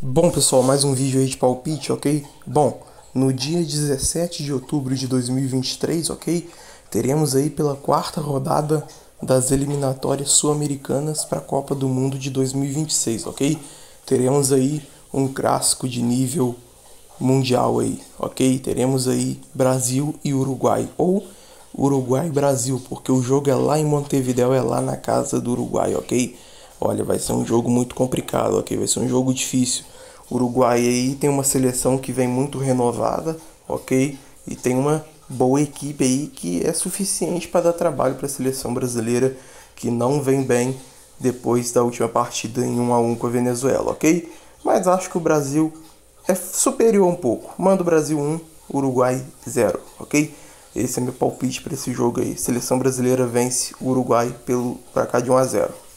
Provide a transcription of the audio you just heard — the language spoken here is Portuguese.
Bom, pessoal, mais um vídeo aí de palpite, ok? Bom, no dia 17 de outubro de 2023, ok? Teremos aí pela quarta rodada das eliminatórias sul-americanas para a Copa do Mundo de 2026, ok? Teremos aí um clássico de nível mundial aí, ok? Teremos aí Brasil e Uruguai, ou Uruguai Brasil, porque o jogo é lá em Montevideo, é lá na casa do Uruguai, ok? Olha, vai ser um jogo muito complicado, ok? Vai ser um jogo difícil. O Uruguai aí tem uma seleção que vem muito renovada, ok? E tem uma boa equipe aí que é suficiente para dar trabalho para a seleção brasileira que não vem bem depois da última partida em 1 a 1 com a Venezuela, ok? Mas acho que o Brasil é superior um pouco. Manda o Brasil 1, Uruguai 0, ok? Esse é meu palpite para esse jogo aí. Seleção brasileira vence o Uruguai pelo cá de 1 a 0.